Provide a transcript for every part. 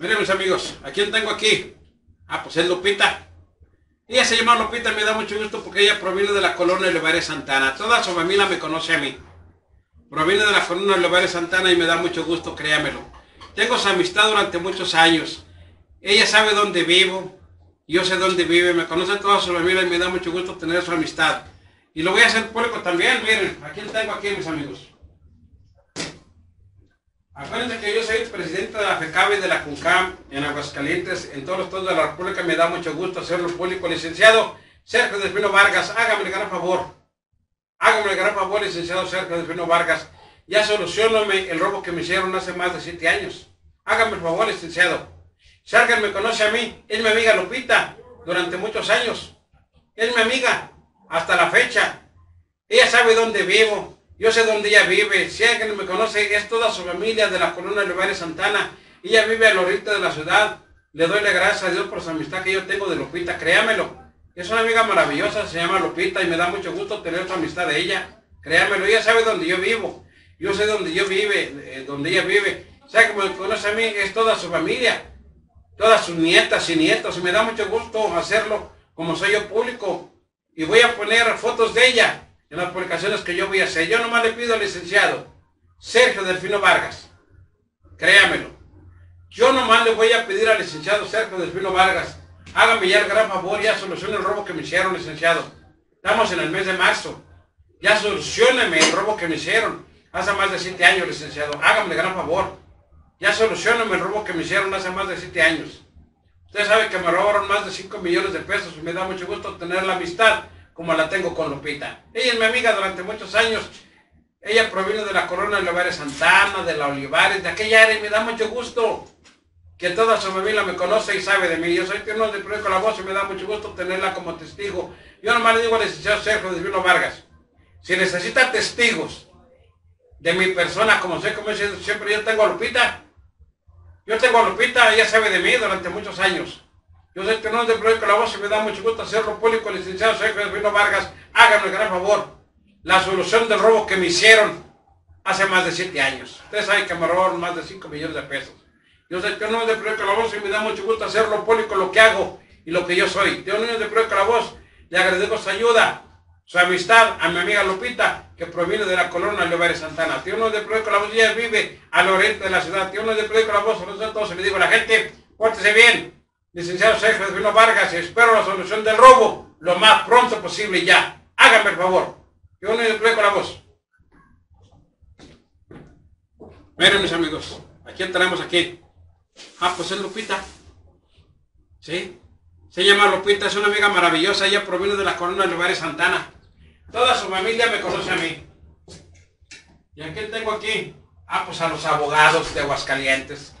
Miren mis amigos, ¿a quién tengo aquí? Ah, pues es Lupita. Ella se llama Lupita me da mucho gusto porque ella proviene de la colonia Olivares Santana. Toda su familia me conoce a mí. Proviene de la colonia Olivares Santana y me da mucho gusto, créamelo. Tengo su amistad durante muchos años. Ella sabe dónde vivo, yo sé dónde vive, me conoce toda su familia y me da mucho gusto tener su amistad. Y lo voy a hacer público también, miren, ¿a quién tengo aquí, mis amigos? Acuérdense que yo soy presidente de la FECAB y de la CUNCAM en Aguascalientes, en todos los estados de la República. Me da mucho gusto hacerlo público. Licenciado Sergio Delfino Vargas, hágame el gran favor. Hágame el gran favor, licenciado Sergio Delfino Vargas. Ya solucioname el robo que me hicieron hace más de siete años. Hágame el favor, licenciado. Sergio me conoce a mí, es mi amiga Lupita, durante muchos años. Es mi amiga, hasta la fecha. Ella sabe dónde vivo, yo sé dónde ella vive. Si alguien me conoce, es toda su familia de la colonia Olivares Santana. Ella vive a la orilla de la ciudad. Le doy la gracias a Dios por su amistad que yo tengo de Lupita. Créamelo. Es una amiga maravillosa, se llama Lupita y me da mucho gusto tener su amistad de ella. Créamelo, ella sabe dónde yo vivo. Yo sé dónde yo vive, eh, donde ella vive. O sea, me conoce a mí, es toda su familia. Todas sus nietas y nietos. Y me da mucho gusto hacerlo como soy yo público. Y voy a poner fotos de ella en las publicaciones que yo voy a hacer. Yo nomás le pido al licenciado Sergio Delfino Vargas, créamelo, yo nomás le voy a pedir al licenciado Sergio Delfino Vargas, hágame ya el gran favor, ya solucione el robo que me hicieron, licenciado. Estamos en el mes de marzo. Ya solucioneme el robo que me hicieron hace más de siete años, licenciado. Hágame el gran favor. Ya solucioneme el robo que me hicieron hace más de siete años. Usted sabe que me robaron más de 5 millones de pesos y me da mucho gusto tener la amistad como la tengo con Lupita. Ella es mi amiga durante muchos años. Ella proviene de la corona de Olivares Santana, de la Olivares, de aquella área y me da mucho gusto que toda su familia me conoce y sabe de mí. Yo soy tierno del proyecto La Voz y me da mucho gusto tenerla como testigo. Yo nomás le digo al licenciado Sergio Divino Vargas, si necesita testigos de mi persona, como sé, como siempre yo tengo a Lupita, yo tengo a Lupita, ella sabe de mí durante muchos años. Yo soy tenor del proyecto La Voz y me da mucho gusto hacerlo público, licenciado Sergio Delfino Vargas. Háganme el gran favor. La solución del robo que me hicieron hace más de siete años. Ustedes saben que me robaron más de 5 millones de pesos. Yo soy tenor del proyecto La Voz y me da mucho gusto hacerlo público lo que hago y lo que yo soy. Niños del proyecto La Voz. Le agradezco su ayuda, su amistad a mi amiga Lupita, que proviene de la colonia Olivares Santana. Tío uno del proyecto La Voz, ella vive al oriente de la ciudad. Tío uno del proyecto La Voz, todos le digo a la gente, pórtese bien licenciado Sergio Delfino Vargas, espero la solución del robo lo más pronto posible ya. Háganme el favor. Yo no le con la voz. Miren mis amigos, ¿a quién tenemos aquí? Ah, pues es Lupita. ¿Sí? Se llama Lupita, es una amiga maravillosa, ella proviene de la colonia de Lugares Santana. Toda su familia me conoce a mí. ¿Y a quién tengo aquí? Ah, pues a los abogados de Aguascalientes.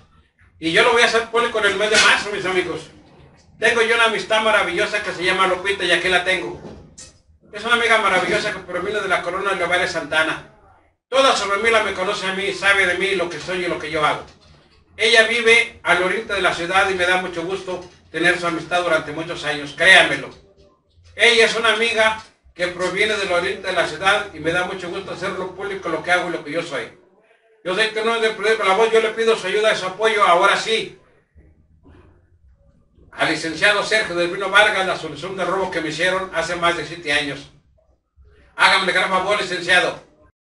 Y yo lo voy a hacer público en el mes de marzo, mis amigos. Tengo yo una amistad maravillosa que se llama Lupita y aquí la tengo. Es una amiga maravillosa que proviene de la corona de Olivares Santana. Toda su familia me conoce a mí, sabe de mí lo que soy y lo que yo hago. Ella vive al oriente de la ciudad y me da mucho gusto tener su amistad durante muchos años, créanmelo. Ella es una amiga que proviene del oriente de la ciudad y me da mucho gusto hacerlo público lo que hago y lo que yo soy. Yo sé que no es proyecto La Voz, yo le pido su ayuda su apoyo ahora sí. Al licenciado Sergio del Vino Vargas, la solución del robo que me hicieron hace más de siete años. Háganme gran favor, licenciado.